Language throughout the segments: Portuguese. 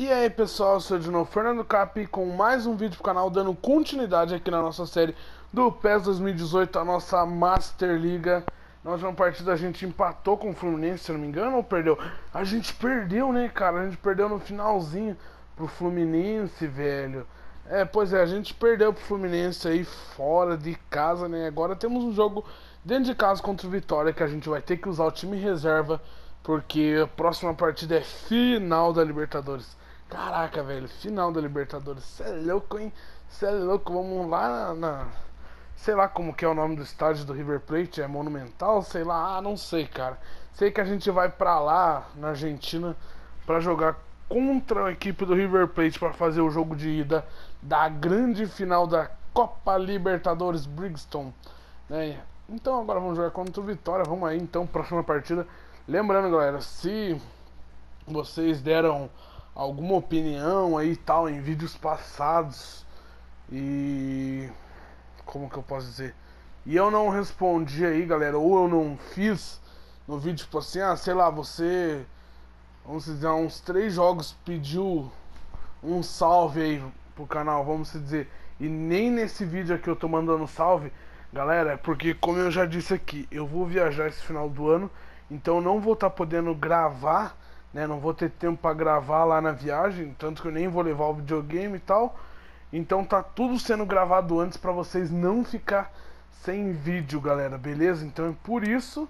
E aí pessoal, eu sou de novo Fernando Cap com mais um vídeo pro canal dando continuidade aqui na nossa série do PES 2018, a nossa Master Liga. Na última partida a gente empatou com o Fluminense, se não me engano, ou perdeu? A gente perdeu, né, cara? A gente perdeu no finalzinho pro Fluminense, velho. É, pois é, a gente perdeu pro Fluminense aí fora de casa, né? Agora temos um jogo dentro de casa contra o Vitória que a gente vai ter que usar o time reserva porque a próxima partida é final da Libertadores. Caraca, velho, final da Libertadores. Cê é louco, hein? Cê é louco. Vamos lá na, Sei lá como que é o nome do estádio do River Plate. É Monumental? Sei lá. Ah, não sei, cara. Sei que a gente vai pra lá, na Argentina, para jogar contra a equipe do River Plate para fazer o jogo de ida da grande final da Copa Libertadores Brixton. Né? Então agora vamos jogar contra o Vitória. Vamos aí então, próxima partida. Lembrando, galera, se vocês deram alguma opinião aí tal em vídeos passados e como que eu posso dizer? E eu não respondi aí, galera, ou eu não fiz no vídeo tipo assim, ah, sei lá, você vamos dizer, uns três jogos pediu um salve aí pro canal, vamos dizer, e nem nesse vídeo aqui eu tô mandando salve, galera, porque como eu já disse aqui, eu vou viajar esse final do ano então não vou estar tá podendo gravar, né? Não vou ter tempo para gravar lá na viagem, tanto que eu nem vou levar o videogame e tal. Então tá tudo sendo gravado antes para vocês não ficar sem vídeo, galera, beleza? Então é por isso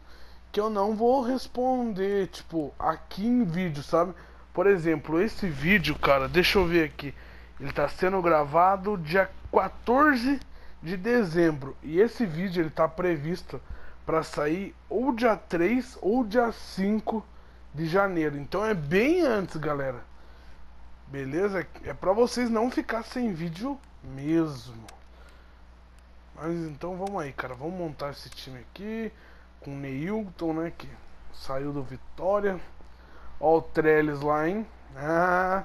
que eu não vou responder, tipo, aqui em vídeo, sabe? Por exemplo, esse vídeo, cara, deixa eu ver aqui. Ele tá sendo gravado dia 14 de dezembro. E esse vídeo ele tá previsto para sair ou dia 3 ou dia 5 de janeiro. Então é bem antes, galera. Beleza? É para vocês não ficar sem vídeo mesmo. Mas então vamos aí, cara. Vamos montar esse time aqui com o Neilton, né, que saiu do Vitória. Ó o Trellis lá, hein? Ah,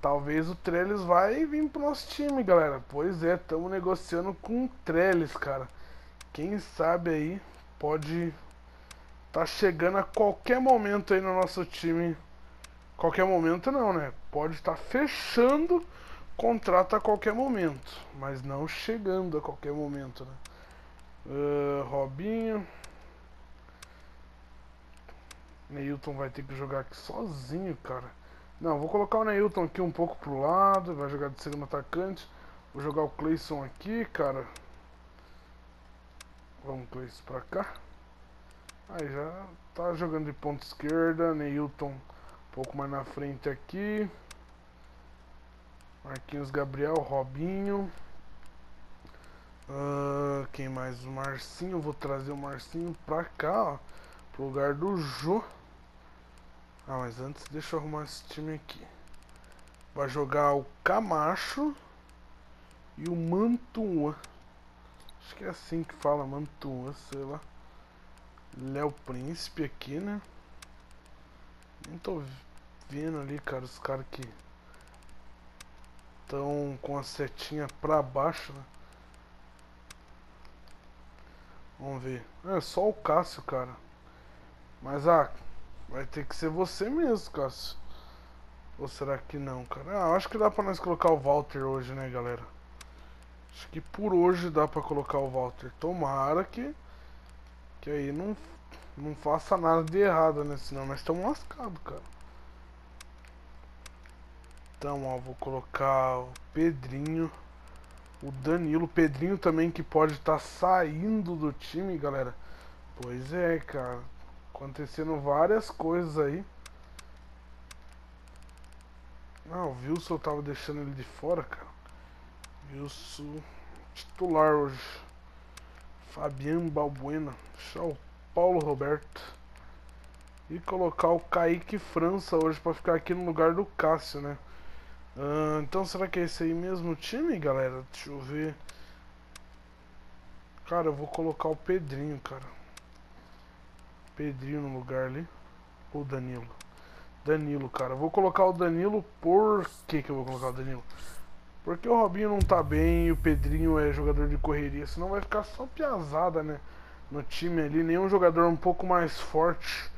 talvez o Trellis vai vir pro nosso time, galera. Pois é, estamos negociando com o Trellis, cara. Quem sabe aí pode tá chegando a qualquer momento aí no nosso time. Qualquer momento não, né? Pode estar fechando contrato a qualquer momento, mas não chegando a qualquer momento, né? Uh, Robinho. Neilton vai ter que jogar aqui sozinho, cara. Não, vou colocar o Neilton aqui um pouco pro lado, vai jogar de segundo atacante. Vou jogar o Clayson aqui, cara. Vamos isso pra cá. Aí já tá jogando de ponta esquerda. Neilton um pouco mais na frente aqui. Marquinhos Gabriel, Robinho. Uh, quem mais? O Marcinho. Vou trazer o Marcinho pra cá, ó. Pro lugar do Jô. Ah, mas antes deixa eu arrumar esse time aqui. Vai jogar o Camacho e o Mantua. Acho que é assim que fala, Mantua, sei lá. Léo Príncipe aqui, né? Nem tô vendo ali, cara, os caras que estão com a setinha pra baixo, né? Vamos ver. É só o Cássio, cara. Mas, ah, vai ter que ser você mesmo, Cássio. Ou será que não, cara? Ah, acho que dá pra nós colocar o Walter hoje, né, galera? Acho que por hoje dá pra colocar o Walter. Tomara que. Que aí não, não faça nada de errado, né? Senão nós estamos lascados, cara. Então, ó, vou colocar o Pedrinho. O Danilo. O Pedrinho também que pode estar tá saindo do time, galera. Pois é, cara. Acontecendo várias coisas aí. Não, o Wilson tava deixando ele de fora, cara. Wilson titular hoje. Fabiano Balbuena. Deixar o Paulo Roberto. E colocar o Kaique França hoje para ficar aqui no lugar do Cássio, né? Uh, então será que é esse aí mesmo time, galera? Deixa eu ver. Cara, eu vou colocar o Pedrinho, cara. Pedrinho no lugar ali. Ou Danilo? Danilo, cara. Vou colocar o Danilo por que que eu vou colocar o Danilo? Porque o Robinho não tá bem e o Pedrinho é jogador de correria, senão vai ficar só piazada, né? No time ali, nenhum jogador um pouco mais forte,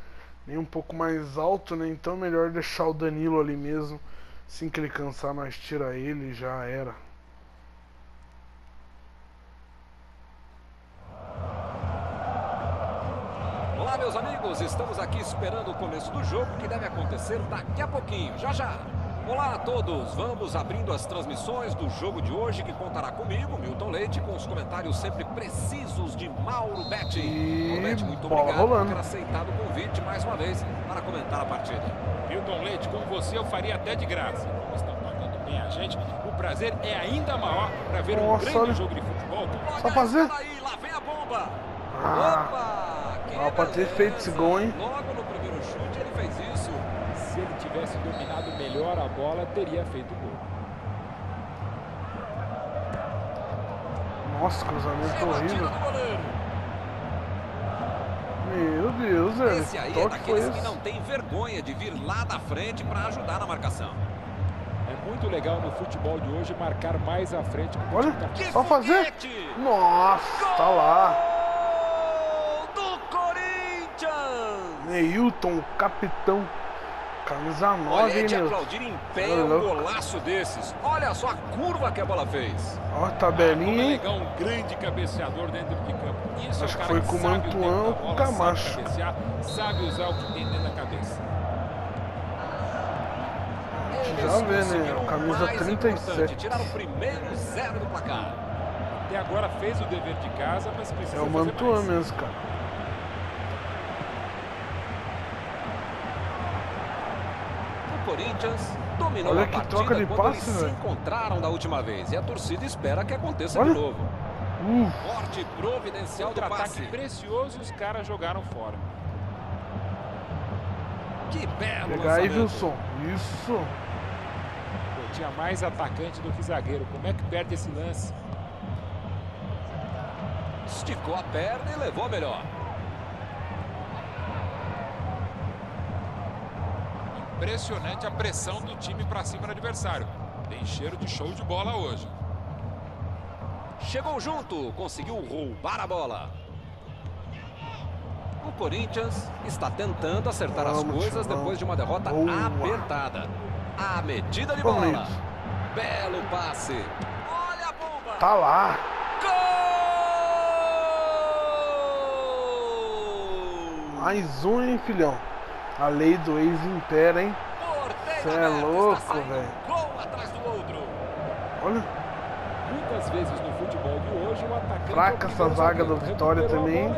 nem um pouco mais alto, né? Então é melhor deixar o Danilo ali mesmo, Assim que ele cansar, nós tira ele já era. Olá, meus amigos. Estamos aqui esperando o começo do jogo que deve acontecer daqui a pouquinho. Já já. Olá a todos, vamos abrindo as transmissões do jogo de hoje que contará comigo, Milton Leite, com os comentários sempre precisos de Mauro Betti. E Betti, muito bola obrigado rolando. por ter aceitado o convite mais uma vez para comentar a partida. Milton Leite, com você eu faria até de graça. Como estão pagando bem a gente, o prazer é ainda maior para ver um Nossa, grande olha. jogo de futebol. Só fazer? Aí, lá vem a bomba. Ah, Opa! que ó, pra ter feito esse gol, hein? Logo no tivesse dominado melhor a bola, teria feito gol. Nossa, cruzamento É horrível. Meu Deus, velho. Esse aí é daqueles que não tem vergonha de vir lá da frente para ajudar na marcação. É muito legal no futebol de hoje marcar mais à frente. Olha, tá- só fazer. Nossa, tá lá. Gol do Corinthians! Neilton, capitão. Camisa 9, Olha, é hein, de meu? aplaudir em pé Tá um golaço desses. Olha só a curva que a bola fez. Ó, é tabelinha, hein? um grande cabeceador dentro de campo. Isso Acho é que foi que com o Mantuan ou com o Camacho. Sabe cabecear, sabe usar o que tem dentro da cabeça. Já Eles vê, né? Camisa mais 37. importante, Tirar o primeiro zero do placar. Até agora fez o dever de casa, mas precisa É o Mantuan mesmo, cara. Corinthians dominou Olha a que partida troca de quando passe, eles se encontraram da última vez. E a torcida espera que aconteça Olha. de novo. Uh, Forte providencial do passe. precioso e os caras jogaram fora. Que belo pegar aí. Wilson. Isso. Pô, tinha mais atacante do que zagueiro. Como é que perde esse lance? Esticou a perna e levou a melhor. Impressionante a pressão do time para cima do adversário. Tem cheiro de show de bola hoje. Chegou junto, conseguiu roubar a bola. O Corinthians está tentando acertar as coisas vamos. depois de uma derrota Boa. apertada. A medida de bola. Belo passe. Olha a bomba. Tá lá. Gol! Mais um, hein, filhão? A lei do ex impera, hein? Porteiro Cê é louco, velho. Olha. Muitas vezes no futebol de hoje o atacante. Fraca é o essa zaga do Vitória também.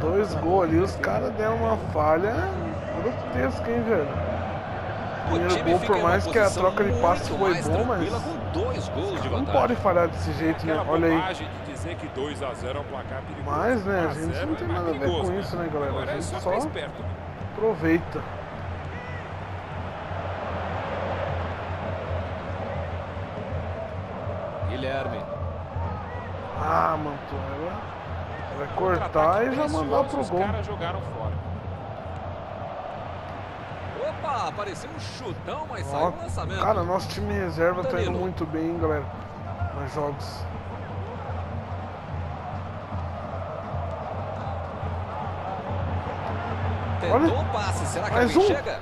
Dois gols ali, os caras deram uma falha grotesca, hein, velho? Primeiro gol, por mais que a troca de passe foi bom, mas com dois gols de não pode falhar desse jeito, né? Olha aí. Dizer que 2 a 0 é um placar perigoso. Mas, né, a 1 a gente 0 não tem é nada a ver com isso, né, galera? A é gente só só- ficar esperto. Aproveita. Guilherme. Ah, mano, tu ela vai cortar Contra-ataque e já mandar pro Os gol. caras jogaram fora. Opa, apareceu um chutão, mas Ó, saiu um lançamento. cara, nosso time reserva tá indo muito bem, hein, galera. Nos jogos. Olha. o passe, será que Mais um. chega?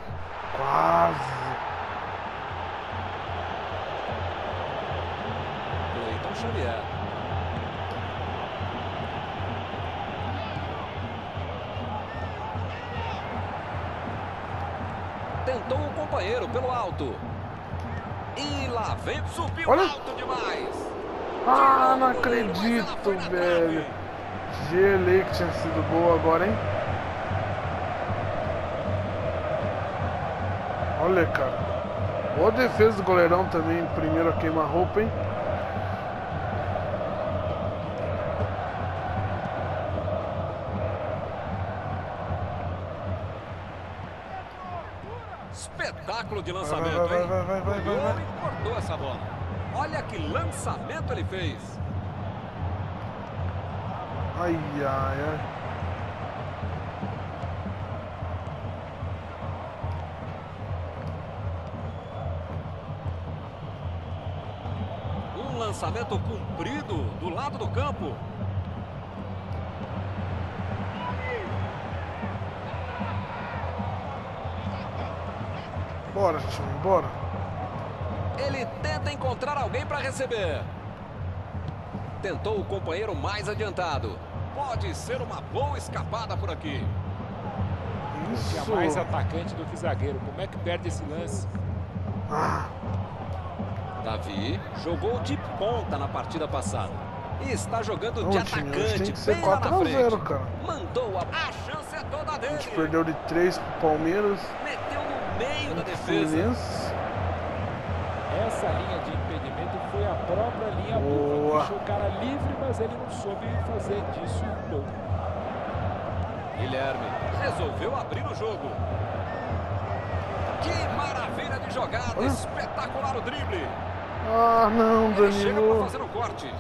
Quase. Cleiton Xavier. Tentou o companheiro pelo alto. E lá vem, subiu Olha. alto demais. Ah, não acredito, velho. Gelei que tinha sido gol agora, hein? Olha, cara. Boa defesa do goleirão também. Primeiro a queima-roupa, hein? Espetáculo de Vai, lançamento, vai, vai, hein? vai, vai, vai, vai, vai. homem cortou essa bola. Olha que lançamento ele fez. Ai, ai, ai. Lançamento comprido do lado do campo. Bora, time, bora. Ele tenta encontrar alguém para receber. Tentou o companheiro mais adiantado. Pode ser uma boa escapada por aqui. Isso. mais atacante do que zagueiro. Como é que perde esse lance? Ah, Davi jogou de ponta na partida passada. E está jogando de hoje atacante tem que ser bem lá na 4 a 0, frente. cara. Mandou a... A chance é toda a gente dele. perdeu de 3 pro Palmeiras. Meteu no meio da defesa. Fluminense. Essa linha de impedimento foi a própria linha Boa. Deixou o cara livre, mas ele não soube fazer disso um gol. Guilherme resolveu abrir o jogo. Que maravilha de jogada. Olha. Espetacular o drible. Ah, não, Danilo. fazer o corte.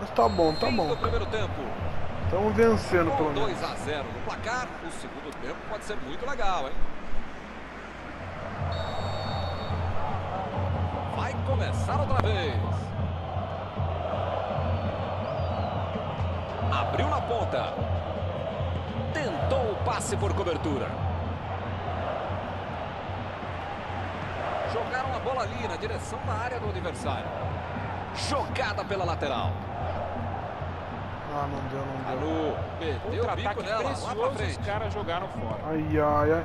Mas tá bom, tá bom. Estamos vencendo, pelo menos. 2 a 0 no placar, o segundo tempo pode ser muito legal, hein? Vai começar outra vez. Abriu na ponta. Tentou o passe por cobertura. Jogaram a bola ali na direção da área do adversário. Jogada pela lateral. Ah, não deu, não deu. Alô, meteu o bico Contra-ataque nela, lá pra precioso, os frente. caras jogaram fora. Ai, ai, ai.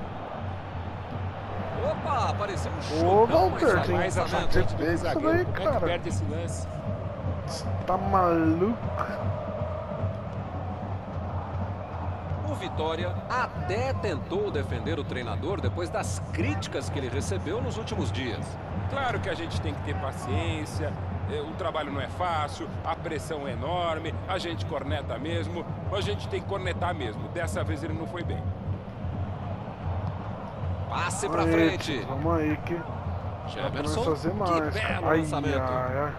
Opa, apareceu um Ô, chutão, Walter, tem Mais do que Isso daí, é cara. que perde esse lance? Tá maluco? Vitória até tentou defender o treinador depois das críticas que ele recebeu nos últimos dias. Claro que a gente tem que ter paciência. eh, O trabalho não é fácil, a pressão é enorme, a gente corneta mesmo, mas a gente tem que cornetar mesmo. Dessa vez ele não foi bem. Passe pra Aí, frente. Vamos aí que Jefferson, fazer mais. que belo Ai, lançamento. ai, ai.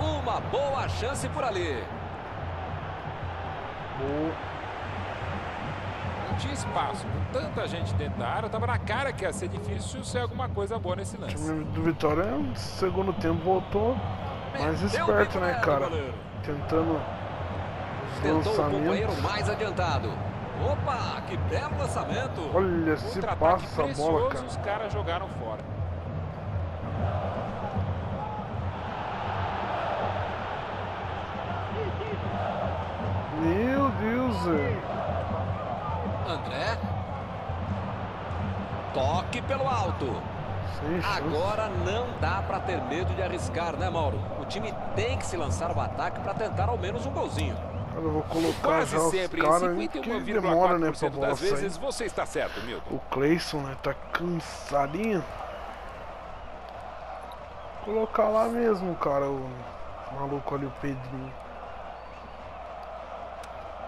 Uma boa chance por ali. Boa. Não tinha espaço, com tanta gente dentro da área, tava na cara que ia ser difícil ser alguma coisa boa nesse O lance. time do Vitória, no segundo tempo, voltou mais o esperto, né, cara? Tentando Tentou o companheiro mais adiantado. Opa, que belo lançamento. Olha, se passa a bola, cara. os caras jogaram fora. Meu Deus, velho. André. Toque pelo alto. Agora não dá pra ter medo de arriscar, né, Mauro? O time tem que se lançar ao ataque pra tentar ao menos um golzinho. Eu vou colocar Quase já os sempre, em caras porque demora, né, pra 51,4% bola das sair. vezes, você está certo, Milton. O Cleison, né, tá cansadinho. Colocar lá mesmo, cara, o maluco ali, o Pedrinho.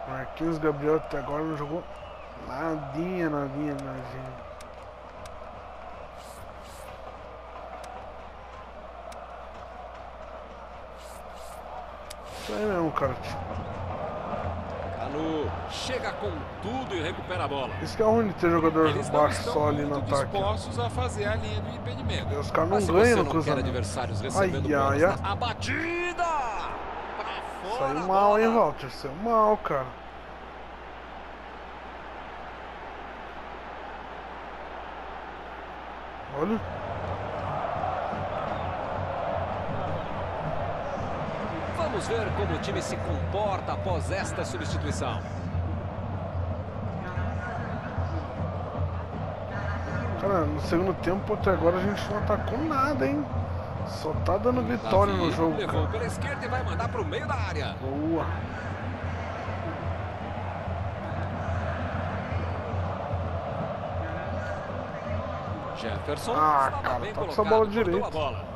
Marquinhos Gabriel até agora não jogou nadinha, nadinha, nadinha. Isso aí mesmo, cara. Canu chega com tudo e recupera a bola. Isso que é ruim de ter jogador Eles baixo só ali no ataque. dispostos a fazer a linha do impedimento. Os caras não Mas ganham no cruzamento. adversários recebendo Ai, ai, ai. A batida! Pra fora Saiu mal, hein, bola. Walter? Saiu mal, cara. Time se comporta após esta substituição. Cara, no segundo tempo até agora a gente não atacou nada, hein? Só tá dando vitória Davi no jogo, levou cara. pela esquerda e vai mandar pro meio da área. Boa. Jefferson Ah, cara, tá com essa bola cortou direito. a bola.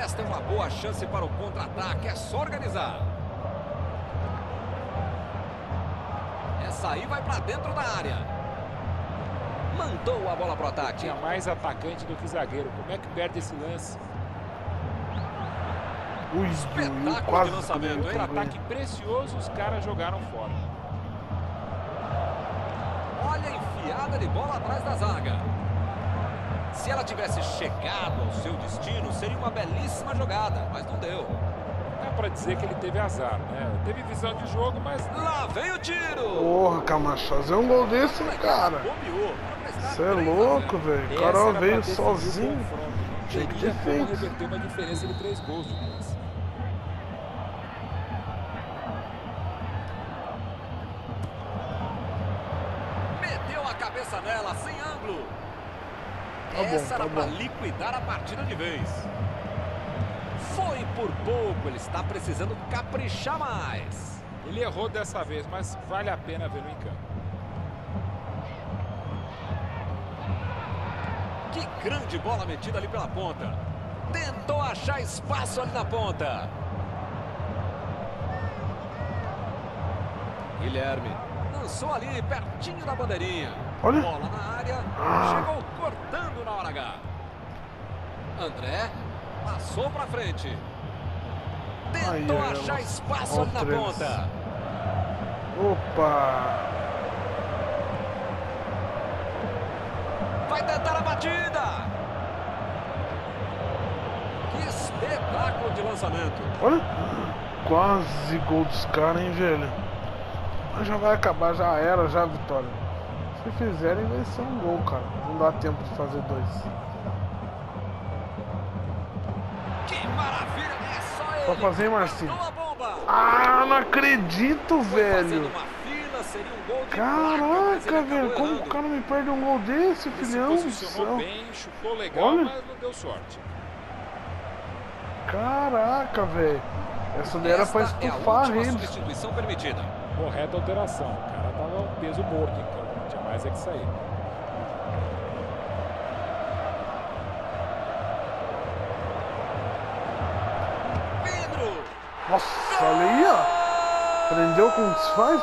Esta é uma boa chance para o contra-ataque, é só organizar. Essa aí vai para dentro da área. Mandou a bola pro ataque. Tinha mais atacante do que zagueiro. Como é que perde esse lance? Ui, Espetáculo de lançamento, hein? Contra-ataque precioso, os caras jogaram fora. Olha a enfiada de bola atrás da zaga. Se ela tivesse chegado ao seu destino, seria uma belíssima jogada, mas não deu. Tá para dizer que ele teve azar, né? Teve visão de jogo, mas Lá vem o tiro. Porra, Camacho, fazer um gol desse, cara. Você é louco, velho. O cara veio sozinho. Tinha que Teria ter como feito. reverter uma diferença de três gols. Meteu a cabeça nela, sem ângulo. Tá Essa tá era bom. liquidar a partida de vez. Foi por pouco, ele está precisando caprichar mais. Ele errou dessa vez, mas vale a pena vê-lo em campo. Que grande bola metida ali pela ponta. Tentou achar espaço ali na ponta. Guilherme lançou ali pertinho da bandeirinha. Olha. Bola na área. Ah. Chegou André passou pra frente. Tentou Ai, achar nossa. espaço na três. ponta. Opa! Vai tentar a batida. Que espetáculo de lançamento. Olha! Quase gol dos caras, hein, velho? Mas já vai acabar, já era, já a vitória. Se fizerem, vai ser um gol, cara. Não dá tempo de fazer dois. Pra fazer, Marcinho? Ah, não acredito, velho! Caraca, velho, como o cara me perde um gol desse, filhão bem, legal, Olha. mas não deu sorte. Caraca, velho. Essa daí era pra Esta é a estufar rede. Correta alteração. O cara tava um peso morto campo. Não tinha mais é que sair. Nossa, olha aí, ó. Prendeu com desfaz?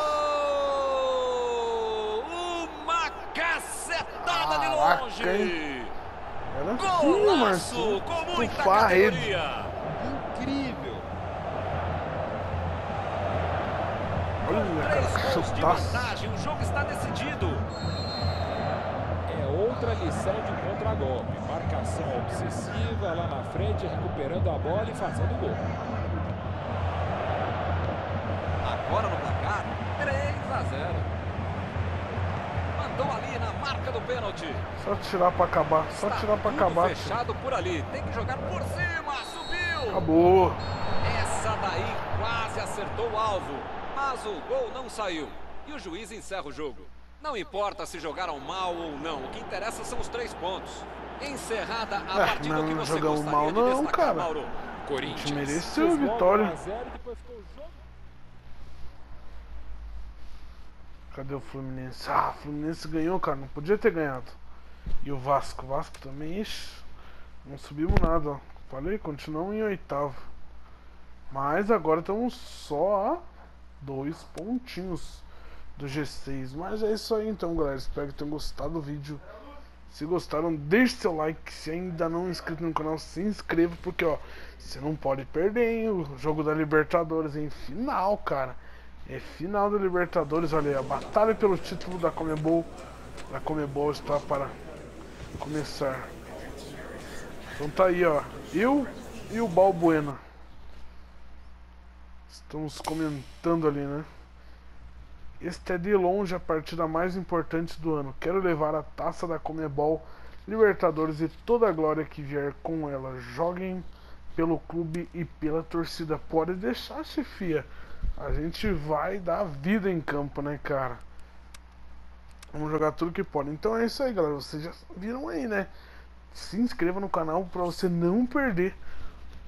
Uma cacetada de longe! hein? Era fino, Golaço! Marcinho. Com muita categoria! Incrível! Olha, Três cara, chutaço. vantagem, o jogo está decidido. É outra lição de contragolpe. Marcação obsessiva lá na frente, recuperando a bola e fazendo gol. 0. Mandou ali na marca do pênalti. Só tirar pra acabar, só Está tirar pra acabar. fechado por ali. Tem que jogar por cima. Subiu. Acabou. Essa daí quase acertou o alvo. Mas o gol não saiu. E o juiz encerra o jogo. Não importa se jogaram mal ou não. O que interessa são os três pontos. Encerrada a É, partida não que você jogamos gostaria mal de não, destacar, cara. Mauro. Corinthians. mereceu a vitória. 1 a 0 e depois ficou o jogo Cadê o Fluminense? Ah, o Fluminense ganhou, cara. Não podia ter ganhado. E o Vasco? O Vasco também, ixi. Não subimos nada, ó. Falei, continuamos em oitavo. Mas agora estamos só a dois pontinhos do G6. Mas é isso aí então, galera. Espero que tenham gostado do vídeo. Se gostaram, deixe seu like. Se ainda não é inscrito no canal, se inscreva. Porque, ó, você não pode perder, hein? O jogo da Libertadores, em final, cara. É final da Libertadores, olha aí, a batalha pelo título da Comebol, da Comebol está para começar. Então tá aí, ó, eu e o Balbuena. Estamos comentando ali, né? Este é de longe a partida mais importante do ano. Quero levar a taça da Comebol, Libertadores e toda a glória que vier com ela. Joguem pelo clube e pela torcida. Pode deixar, chefia. A gente vai dar vida em campo, né, cara? Vamos jogar tudo que pode. Então é isso aí, galera. Vocês já viram aí, né? Se inscreva no canal para você não perder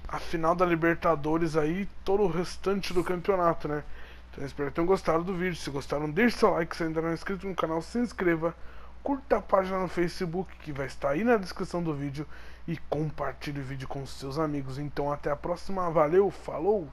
a final da Libertadores aí todo o restante do campeonato, né? Então eu espero que tenham gostado do vídeo. Se gostaram, deixe seu like. Se ainda não é inscrito no canal, se inscreva. Curta a página no Facebook que vai estar aí na descrição do vídeo. E compartilhe o vídeo com seus amigos. Então até a próxima. Valeu, falou!